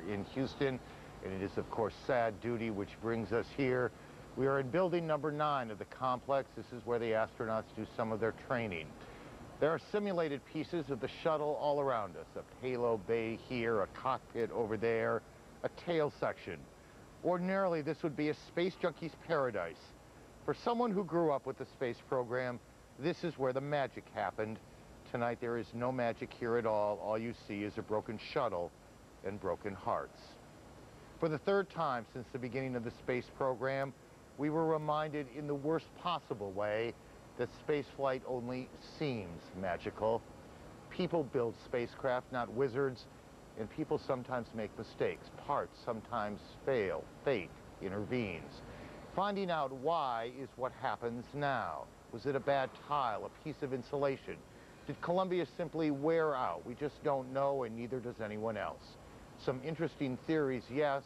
in Houston, and it is, of course, sad duty which brings us here. We are in building number nine of the complex. This is where the astronauts do some of their training. There are simulated pieces of the shuttle all around us, a payload bay here, a cockpit over there, a tail section. Ordinarily, this would be a space junkie's paradise. For someone who grew up with the space program, this is where the magic happened. Tonight, there is no magic here at all. All you see is a broken shuttle and broken hearts. For the third time since the beginning of the space program, we were reminded in the worst possible way that spaceflight only seems magical. People build spacecraft, not wizards, and people sometimes make mistakes. Parts sometimes fail. Fate intervenes. Finding out why is what happens now. Was it a bad tile, a piece of insulation? Did Columbia simply wear out? We just don't know, and neither does anyone else. Some interesting theories, yes,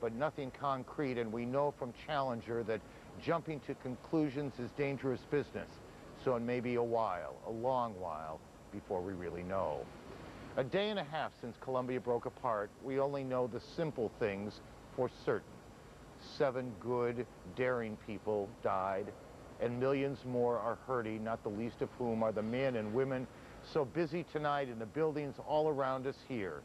but nothing concrete, and we know from Challenger that jumping to conclusions is dangerous business. So it may be a while, a long while, before we really know. A day and a half since Columbia broke apart, we only know the simple things for certain. Seven good, daring people died, and millions more are hurting, not the least of whom are the men and women so busy tonight in the buildings all around us here.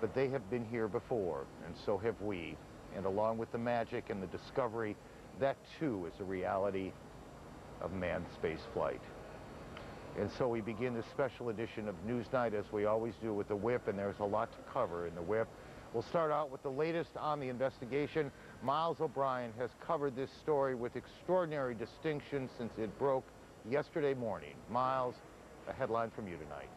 But they have been here before, and so have we. And along with the magic and the discovery, that too is a reality of manned space flight. And so we begin this special edition of Newsnight as we always do with the whip, and there's a lot to cover in the whip. We'll start out with the latest on the investigation. Miles O'Brien has covered this story with extraordinary distinction since it broke yesterday morning. Miles, a headline from you tonight.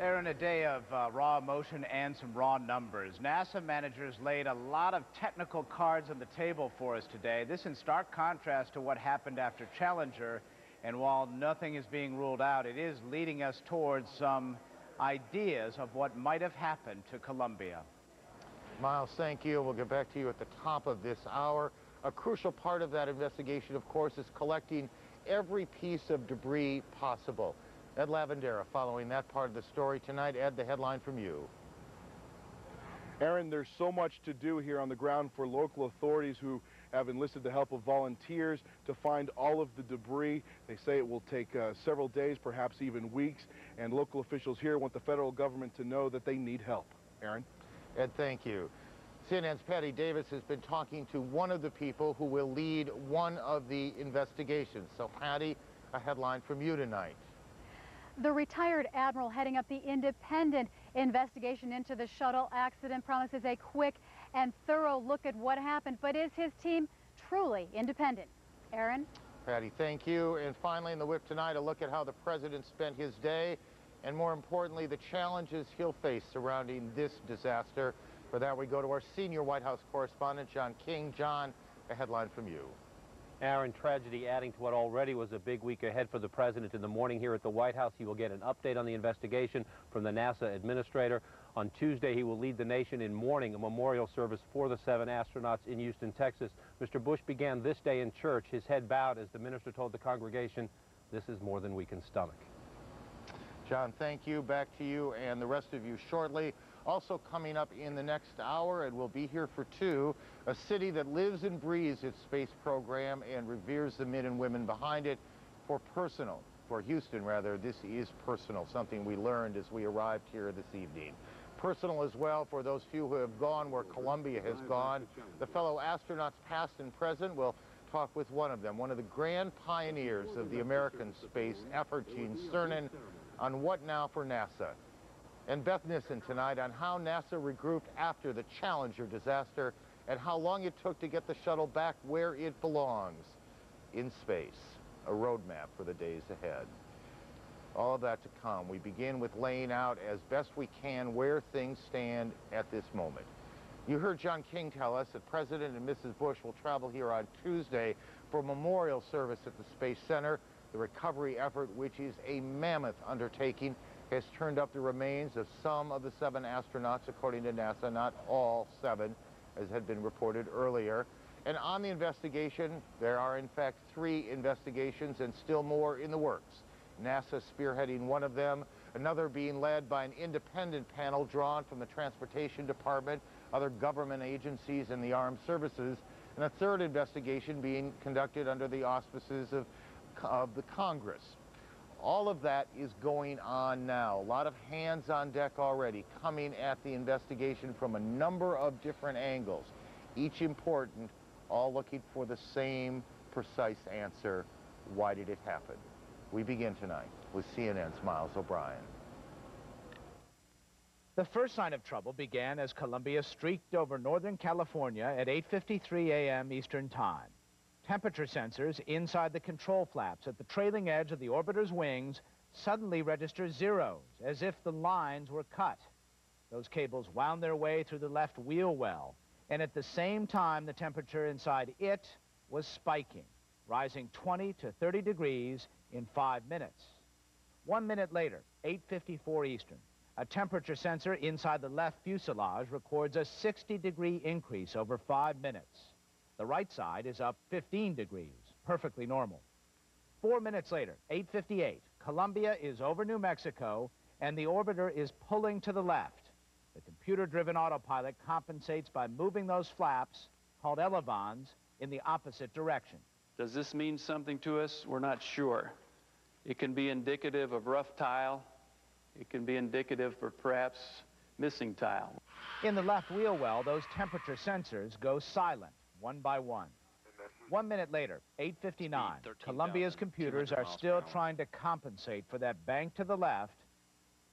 Aaron, a day of uh, raw emotion and some raw numbers. NASA managers laid a lot of technical cards on the table for us today. This in stark contrast to what happened after Challenger. And while nothing is being ruled out, it is leading us towards some ideas of what might have happened to Columbia. Miles, thank you. We'll get back to you at the top of this hour. A crucial part of that investigation, of course, is collecting every piece of debris possible. Ed Lavandera following that part of the story tonight. Ed, the headline from you. Aaron, there's so much to do here on the ground for local authorities who have enlisted the help of volunteers to find all of the debris. They say it will take uh, several days, perhaps even weeks, and local officials here want the federal government to know that they need help. Aaron? Ed, thank you. CNN's Patty Davis has been talking to one of the people who will lead one of the investigations. So, Patty, a headline from you tonight. The retired admiral heading up the independent investigation into the shuttle accident promises a quick and thorough look at what happened. But is his team truly independent? Aaron? Patty, thank you. And finally, in the whip tonight, a look at how the president spent his day and more importantly, the challenges he'll face surrounding this disaster. For that, we go to our senior White House correspondent, John King. John, a headline from you. Aaron, tragedy adding to what already was a big week ahead for the president in the morning here at the White House. He will get an update on the investigation from the NASA administrator. On Tuesday, he will lead the nation in mourning a memorial service for the seven astronauts in Houston, Texas. Mr. Bush began this day in church, his head bowed as the minister told the congregation, this is more than we can stomach. John, thank you. Back to you and the rest of you shortly. Also coming up in the next hour, and we'll be here for two, a city that lives and breathes its space program and reveres the men and women behind it for personal, for Houston rather, this is personal, something we learned as we arrived here this evening. Personal as well for those few who have gone where Columbia has gone. The fellow astronauts past and present will talk with one of them, one of the grand pioneers of the American space effort, Gene Cernan, on What Now for NASA. And Beth Nissen tonight on how NASA regrouped after the Challenger disaster and how long it took to get the shuttle back where it belongs, in space. A roadmap for the days ahead. All of that to come. We begin with laying out as best we can where things stand at this moment. You heard John King tell us that President and Mrs. Bush will travel here on Tuesday for memorial service at the Space Center. The recovery effort, which is a mammoth undertaking, has turned up the remains of some of the seven astronauts, according to NASA, not all seven, as had been reported earlier. And on the investigation, there are in fact three investigations and still more in the works. NASA spearheading one of them. another being led by an independent panel drawn from the Transportation Department, other government agencies, and the armed services, and a third investigation being conducted under the auspices of, of the Congress. All of that is going on now. A lot of hands on deck already coming at the investigation from a number of different angles, each important, all looking for the same precise answer. Why did it happen? We begin tonight with CNN's Miles O'Brien. The first sign of trouble began as Columbia streaked over Northern California at 8.53 a.m. Eastern Time. Temperature sensors inside the control flaps at the trailing edge of the orbiter's wings suddenly register zeros, as if the lines were cut. Those cables wound their way through the left wheel well, and at the same time, the temperature inside it was spiking, rising 20 to 30 degrees in five minutes. One minute later, 8.54 Eastern, a temperature sensor inside the left fuselage records a 60 degree increase over five minutes. The right side is up 15 degrees, perfectly normal. Four minutes later, 8.58, Columbia is over New Mexico and the orbiter is pulling to the left. The computer-driven autopilot compensates by moving those flaps, called elevons, in the opposite direction. Does this mean something to us? We're not sure. It can be indicative of rough tile. It can be indicative of perhaps missing tile. In the left wheel well, those temperature sensors go silent one by one. One minute later, 8.59, Columbia's computers are still trying to compensate for that bank to the left,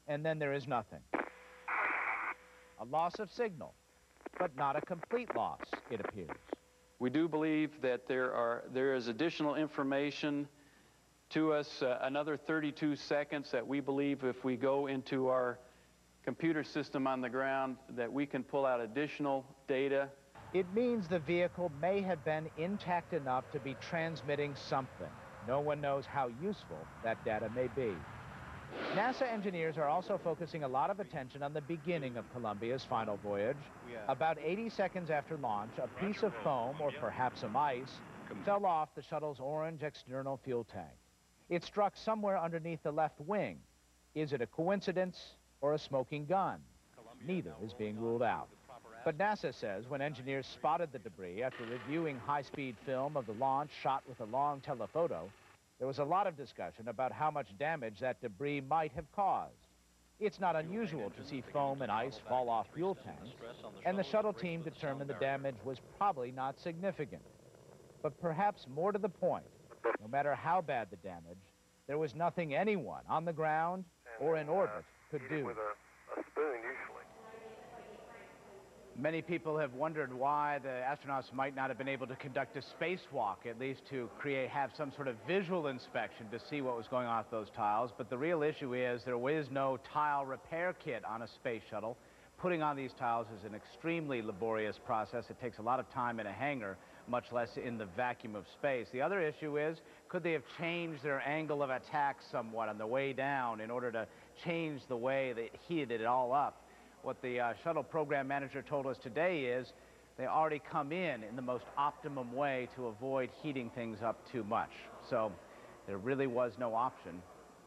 and then there is nothing. A loss of signal, but not a complete loss, it appears. We do believe that there, are, there is additional information to us, uh, another 32 seconds that we believe if we go into our computer system on the ground that we can pull out additional data it means the vehicle may have been intact enough to be transmitting something. No one knows how useful that data may be. NASA engineers are also focusing a lot of attention on the beginning of Columbia's final voyage. About 80 seconds after launch, a piece of foam, or perhaps some ice, fell off the shuttle's orange external fuel tank. It struck somewhere underneath the left wing. Is it a coincidence or a smoking gun? Neither is being ruled out. But NASA says when engineers spotted the debris after reviewing high-speed film of the launch shot with a long telephoto, there was a lot of discussion about how much damage that debris might have caused. It's not unusual to see foam and ice fall off fuel tanks, and the shuttle team determined the damage was probably not significant. But perhaps more to the point, no matter how bad the damage, there was nothing anyone on the ground or in orbit could do. Many people have wondered why the astronauts might not have been able to conduct a spacewalk, at least to create, have some sort of visual inspection to see what was going on with those tiles. But the real issue is there is no tile repair kit on a space shuttle. Putting on these tiles is an extremely laborious process. It takes a lot of time in a hangar, much less in the vacuum of space. The other issue is, could they have changed their angle of attack somewhat on the way down in order to change the way they heated it all up? What the uh, shuttle program manager told us today is they already come in in the most optimum way to avoid heating things up too much. So there really was no option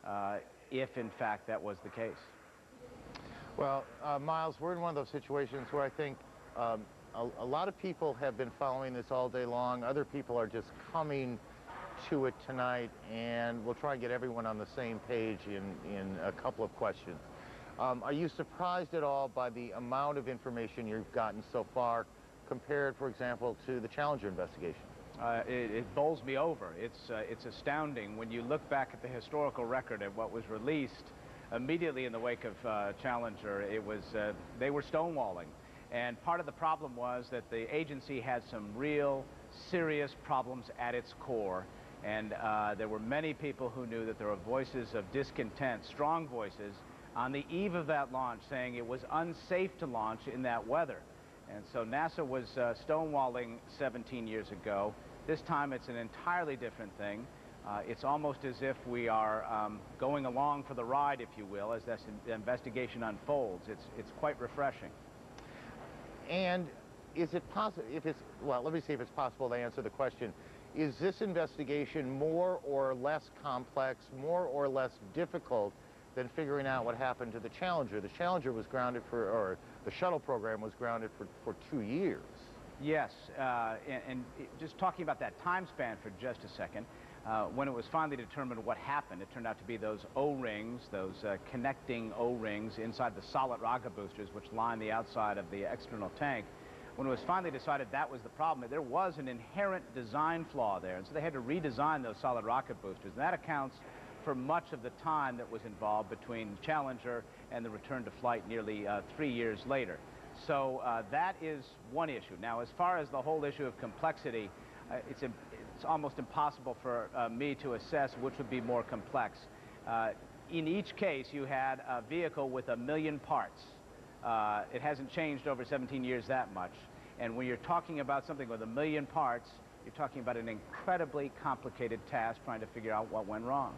uh, if, in fact, that was the case. Well, uh, Miles, we're in one of those situations where I think um, a, a, lot of people have been following this all day long. Other people are just coming to it tonight, and we'll try and get everyone on the same page in, in a couple of questions. Um, are you surprised at all by the amount of information you've gotten so far compared, for example, to the Challenger investigation? Uh, it, it, bowls me over. It's, uh, it's astounding when you look back at the historical record of what was released immediately in the wake of uh, Challenger. It was, uh, they were stonewalling. And part of the problem was that the agency had some real serious problems at its core. And uh, there were many people who knew that there were voices of discontent, strong voices, on the eve of that launch saying it was unsafe to launch in that weather. And so NASA was uh, stonewalling 17 years ago. This time it's an entirely different thing. Uh, it's almost as if we are um, going along for the ride, if you will, as this investigation unfolds. It's, it's quite refreshing. And is it possible, if it's, well, let me see if it's possible to answer the question. Is this investigation more or less complex, more or less difficult then figuring out what happened to the Challenger. The Challenger was grounded for, or the shuttle program was grounded for, for two years. Yes, uh, and, and just talking about that time span for just a second, uh, when it was finally determined what happened, it turned out to be those O-rings, those uh, connecting O-rings inside the solid rocket boosters which line the outside of the external tank. When it was finally decided that was the problem, there was an inherent design flaw there, and so they had to redesign those solid rocket boosters, and that accounts for much of the time that was involved between Challenger and the return to flight nearly uh, three years later. So uh, that is one issue. Now, as far as the whole issue of complexity, uh, it's, it's almost impossible for uh, me to assess which would be more complex. Uh, in each case, you had a vehicle with a million parts. Uh, it hasn't changed over 17 years that much. And when you're talking about something with a million parts, you're talking about an incredibly complicated task trying to figure out what went wrong.